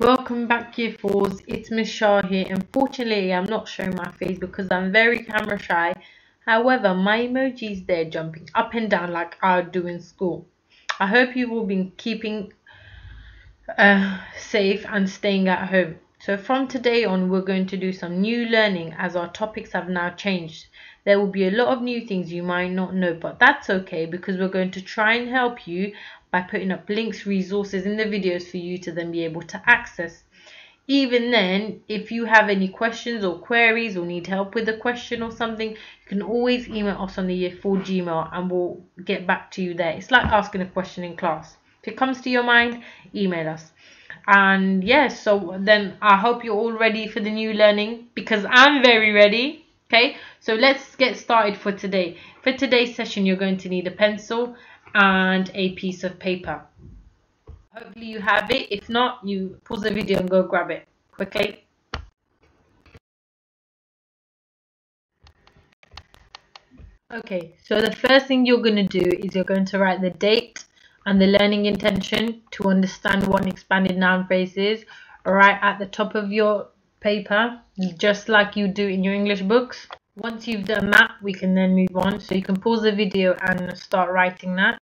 Welcome back year fours, it's Miss Shah here. Unfortunately I'm not showing my face because I'm very camera shy. However, my emoji is there jumping up and down like I do in school. I hope you've all been keeping uh, safe and staying at home. So from today on we're going to do some new learning as our topics have now changed. There will be a lot of new things you might not know but that's okay because we're going to try and help you by putting up links, resources in the videos for you to then be able to access. Even then, if you have any questions or queries or need help with a question or something, you can always email us on the Year 4 Gmail and we'll get back to you there. It's like asking a question in class. If it comes to your mind, email us. And yes, yeah, so then I hope you're all ready for the new learning because I'm very ready. Okay, so let's get started for today. For today's session, you're going to need a pencil and a piece of paper. Hopefully you have it. If not, you pause the video and go grab it quickly. Okay, so the first thing you're going to do is you're going to write the date and the learning intention to understand what an expanded noun phrase is right at the top of your paper, just like you do in your English books. Once you've done that, we can then move on. So you can pause the video and start writing that.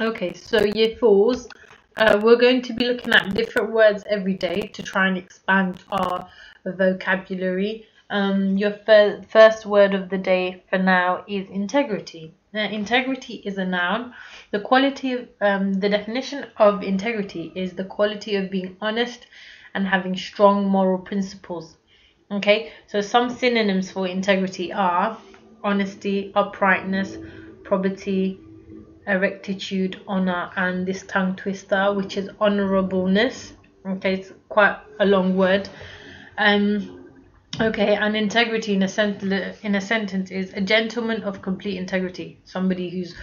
Okay, so year fours, uh, we're going to be looking at different words every day to try and expand our vocabulary. Um, your fir first word of the day for now is integrity. Now, integrity is a noun. The quality of um, the definition of integrity is the quality of being honest and having strong moral principles. Okay, so some synonyms for integrity are honesty, uprightness, probity, rectitude, honor, and this tongue twister, which is honorableness. Okay, it's quite a long word. Um, okay, and integrity in a sentence in a sentence is a gentleman of complete integrity, somebody who's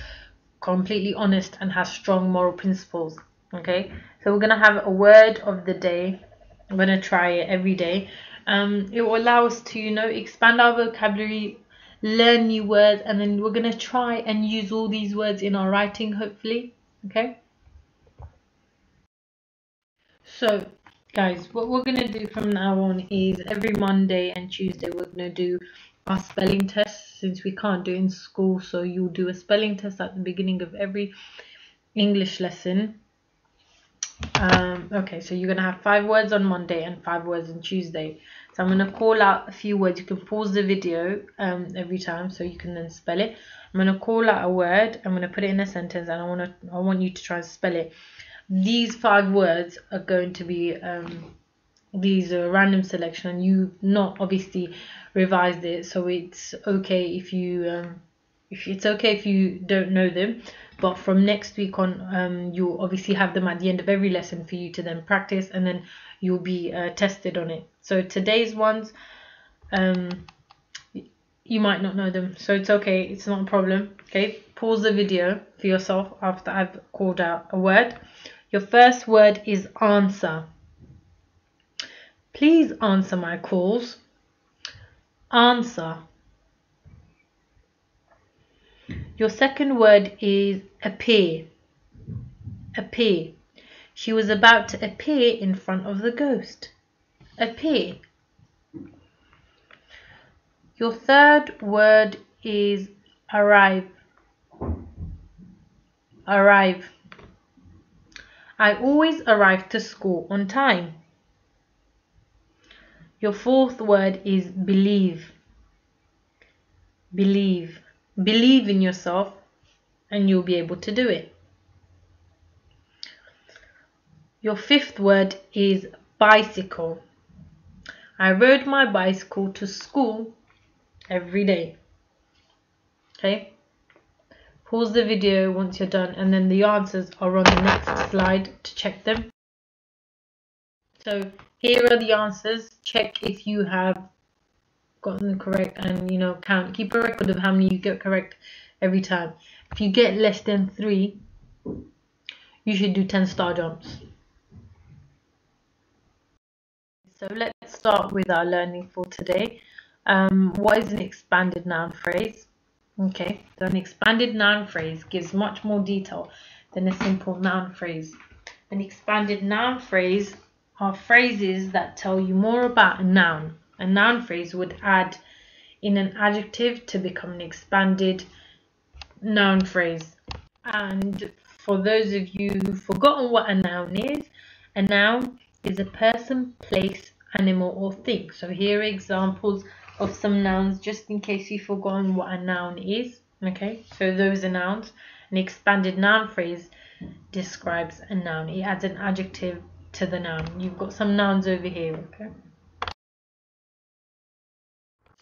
completely honest and has strong moral principles. Okay, so we're gonna have a word of the day. I'm gonna try it every day um, it will allow us to you know expand our vocabulary learn new words and then we're going to try and use all these words in our writing hopefully okay? So guys what we're going to do from now on is every monday and tuesday we're going to do our spelling test since we can't do in school so you'll do a spelling test at the beginning of every english lesson um, okay, so you're going to have five words on Monday and five words on Tuesday. So I'm going to call out a few words. You can pause the video um, every time so you can then spell it. I'm going to call out a word. I'm going to put it in a sentence and I want to I want you to try and spell it. These five words are going to be um, these are random selection and you've not obviously revised it so it's okay if you um, if it's okay if you don't know them but from next week on um, you'll obviously have them at the end of every lesson for you to then practice and then you'll be uh, tested on it. So today's ones um, you might not know them so it's okay it's not a problem okay? Pause the video for yourself after I've called out a word. Your first word is answer. Please answer my calls. Answer your second word is appear. Appear. She was about to appear in front of the ghost. Appear. Your third word is arrive. Arrive. I always arrive to school on time. Your fourth word is believe. Believe. Believe in yourself and you'll be able to do it. Your fifth word is bicycle. I rode my bicycle to school every day. Okay? Pause the video once you're done and then the answers are on the next slide to check them. So here are the answers. Check if you have gotten correct and you know count keep a record of how many you get correct every time. If you get less than three you should do 10 star jumps. So let's start with our learning for today. Um, what is an expanded noun phrase? Okay so an expanded noun phrase gives much more detail than a simple noun phrase. An expanded noun phrase are phrases that tell you more about a noun. A noun phrase would add in an adjective to become an expanded noun phrase. And for those of you who've forgotten what a noun is, a noun is a person, place, animal, or thing. So here are examples of some nouns just in case you've forgotten what a noun is. Okay, so those are nouns. An expanded noun phrase describes a noun. It adds an adjective to the noun. You've got some nouns over here, okay?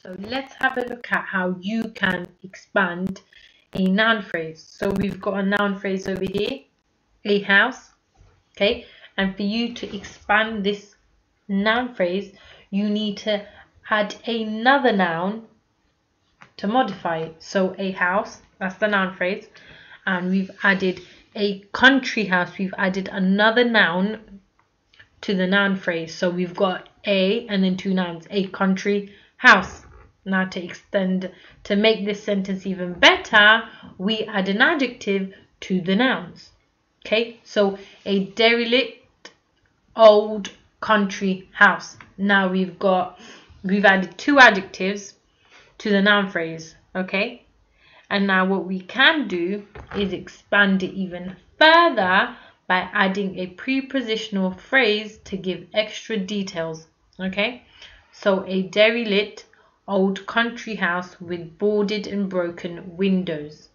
So let's have a look at how you can expand a noun phrase. So we've got a noun phrase over here, a house, okay? And for you to expand this noun phrase, you need to add another noun to modify it. So a house, that's the noun phrase. And we've added a country house. We've added another noun to the noun phrase. So we've got a and then two nouns, a country house. Now to extend, to make this sentence even better, we add an adjective to the nouns. Okay, so a derelict old country house. Now we've got, we've added two adjectives to the noun phrase. Okay, and now what we can do is expand it even further by adding a prepositional phrase to give extra details. Okay, so a derelict old country house with boarded and broken windows.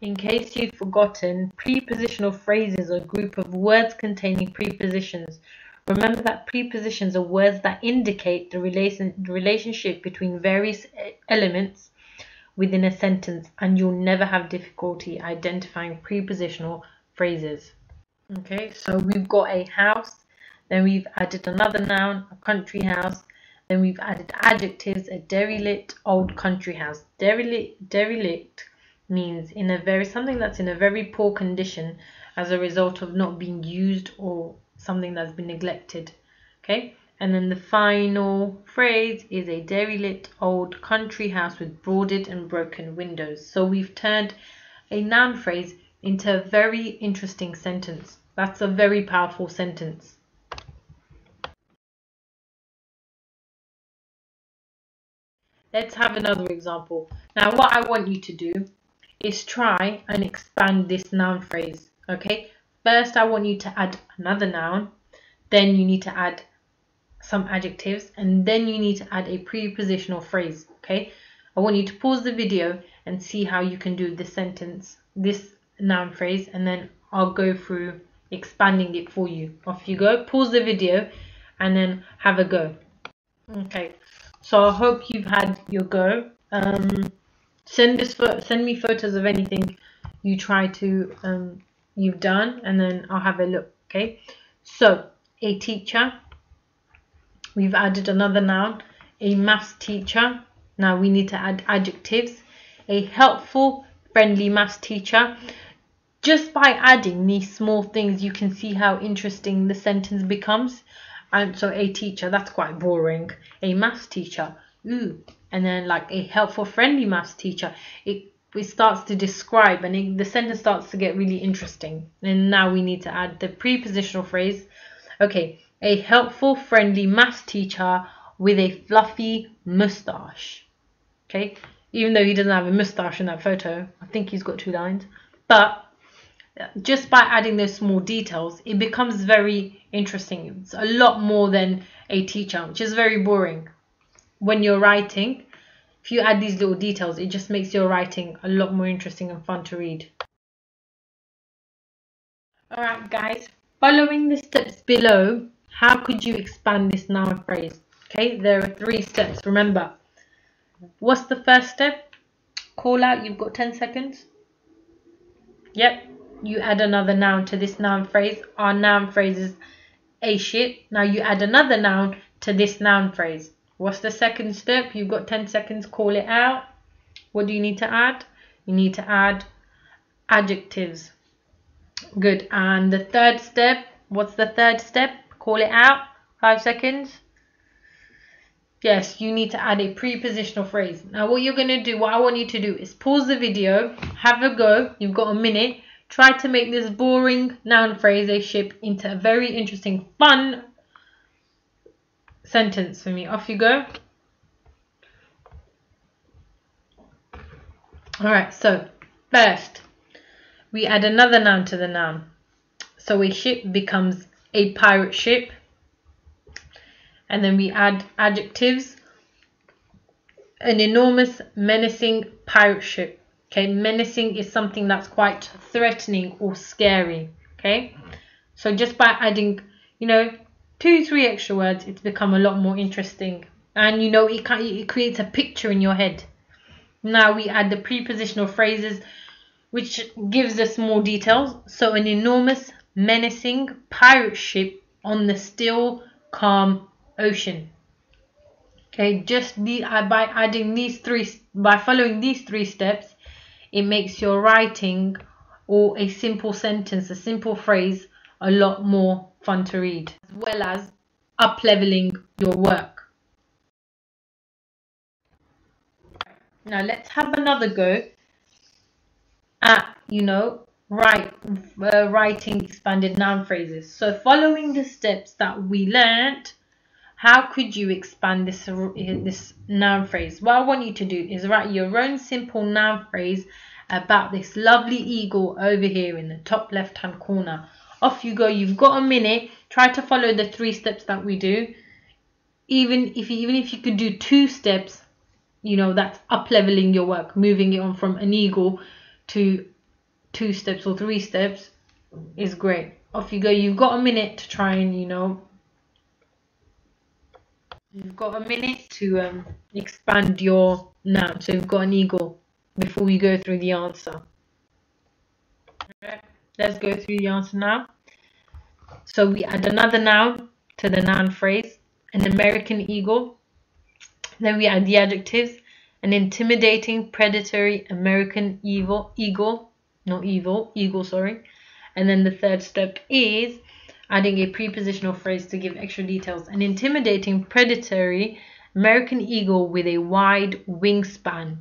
In case you've forgotten, prepositional phrases are a group of words containing prepositions. Remember that prepositions are words that indicate the, relation, the relationship between various elements within a sentence and you'll never have difficulty identifying prepositional phrases. Okay, so we've got a house, then we've added another noun, a country house, then we've added adjectives, a derelict old country house. Derelict, derelict means in a very something that's in a very poor condition as a result of not being used or something that's been neglected. Okay, and then the final phrase is a derelict old country house with boarded and broken windows. So we've turned a noun phrase into a very interesting sentence. That's a very powerful sentence. Let's have another example. Now what I want you to do is try and expand this noun phrase. Okay, first I want you to add another noun, then you need to add some adjectives, and then you need to add a prepositional phrase. Okay, I want you to pause the video and see how you can do this sentence, this noun phrase, and then I'll go through expanding it for you. Off you go, pause the video, and then have a go. Okay, so I hope you've had your go. Um, send us send me photos of anything you try to um, you've done, and then I'll have a look. Okay. So a teacher. We've added another noun. A maths teacher. Now we need to add adjectives. A helpful, friendly maths teacher. Just by adding these small things, you can see how interesting the sentence becomes. And so a teacher, that's quite boring. A maths teacher, ooh. And then like a helpful, friendly maths teacher, it it starts to describe and it, the sentence starts to get really interesting. And now we need to add the prepositional phrase. Okay, a helpful, friendly maths teacher with a fluffy mustache. Okay, even though he doesn't have a mustache in that photo, I think he's got two lines. But just by adding those small details, it becomes very interesting. It's a lot more than a teacher, which is very boring. When you're writing, if you add these little details, it just makes your writing a lot more interesting and fun to read. Alright guys, following the steps below, how could you expand this noun phrase? Okay, there are three steps, remember. What's the first step? Call out, you've got 10 seconds. Yep, you add another noun to this noun phrase. Our noun phrase is a shit. Now you add another noun to this noun phrase. What's the second step? You've got 10 seconds, call it out. What do you need to add? You need to add adjectives. Good. And the third step, what's the third step? Call it out. Five seconds. Yes, you need to add a prepositional phrase. Now what you're going to do, what I want you to do is pause the video, have a go. You've got a minute try to make this boring noun phrase ship into a very interesting, fun sentence for me. Off you go. Alright, so first we add another noun to the noun. So a ship becomes a pirate ship. And then we add adjectives. An enormous, menacing pirate ship. Okay, menacing is something that's quite threatening or scary. Okay, so just by adding, you know, two, three extra words, it's become a lot more interesting. And you know, it, can, it creates a picture in your head. Now we add the prepositional phrases, which gives us more details. So an enormous, menacing pirate ship on the still, calm ocean. Okay, just the, by adding these three, by following these three steps, it makes your writing or a simple sentence, a simple phrase, a lot more fun to read, as well as up leveling your work. Now let's have another go at, you know, write, uh, writing expanded noun phrases. So following the steps that we learned, how could you expand this, uh, this noun phrase? What I want you to do is write your own simple noun phrase about this lovely eagle over here in the top left hand corner. Off you go. You've got a minute. Try to follow the three steps that we do. Even if you, even if you could do two steps, you know, that's up leveling your work, moving it on from an eagle to two steps or three steps is great. Off you go. You've got a minute to try and, you know, You've got a minute to um, expand your noun. So you've got an eagle before we go through the answer. Okay, let's go through the answer now. So we add another noun to the noun phrase, an American eagle. Then we add the adjectives, an intimidating, predatory American evil, eagle, not evil, eagle, sorry. And then the third step is adding a prepositional phrase to give extra details. An intimidating, predatory American eagle with a wide wingspan.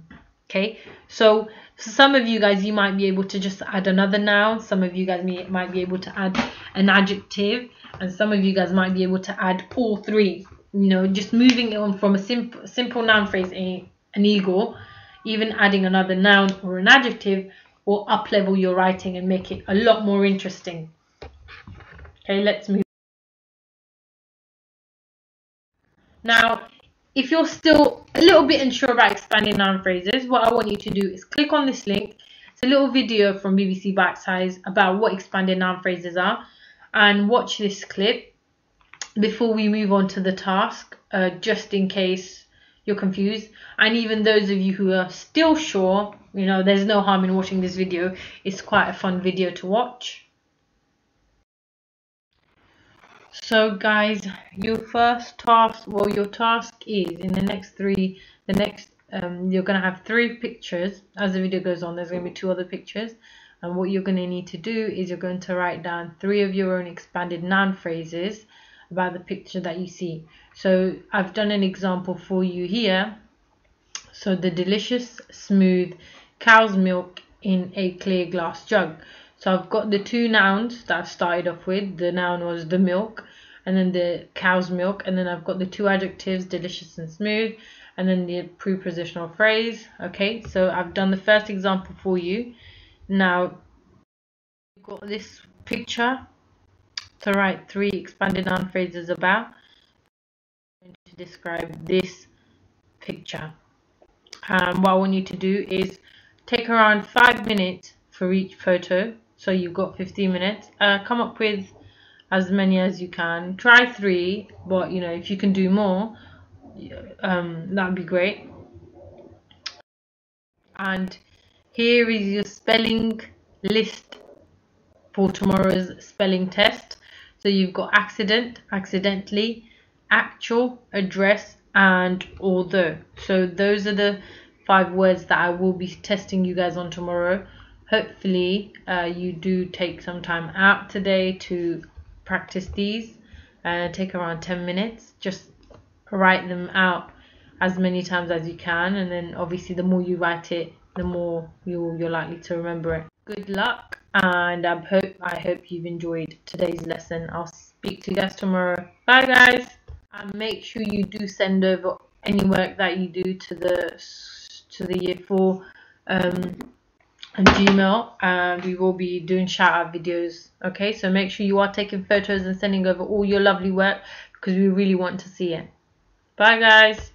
Okay, so some of you guys, you might be able to just add another noun. Some of you guys may, might be able to add an adjective. And some of you guys might be able to add all three. You know, just moving on from a simple, simple noun phrase, a, an eagle, even adding another noun or an adjective will up level your writing and make it a lot more interesting. Okay, let's move. Now, if you're still a little bit unsure about expanding noun phrases, what I want you to do is click on this link. It's a little video from BBC Bitesize about what expanded noun phrases are and watch this clip before we move on to the task, uh, just in case you're confused. And even those of you who are still sure, you know, there's no harm in watching this video. It's quite a fun video to watch. So guys, your first task, well your task is in the next three, the next, um, you're going to have three pictures. As the video goes on, there's going to be two other pictures. And what you're going to need to do is you're going to write down three of your own expanded noun phrases about the picture that you see. So I've done an example for you here. So the delicious, smooth cow's milk in a clear glass jug. So I've got the two nouns that I started off with. The noun was the milk and then the cow's milk and then I've got the two adjectives delicious and smooth and then the prepositional phrase. Okay, so I've done the first example for you. Now you've got this picture to write three expanded noun phrases about. I'm going to describe this picture. Um, what I want you to do is take around five minutes for each photo so you've got 15 minutes. Uh, come up with as many as you can. Try three but you know if you can do more um, that'd be great. And here is your spelling list for tomorrow's spelling test. So you've got accident accidentally actual address and although. So those are the five words that I will be testing you guys on tomorrow hopefully uh, you do take some time out today to practice these uh, take around 10 minutes just write them out as many times as you can and then obviously the more you write it the more you you're likely to remember it good luck and I hope I hope you've enjoyed today's lesson. I'll speak to you guys tomorrow. Bye guys and make sure you do send over any work that you do to the to the year 4 um, Gmail and we will be doing shout out videos okay? So make sure you are taking photos and sending over all your lovely work because we really want to see it. Bye guys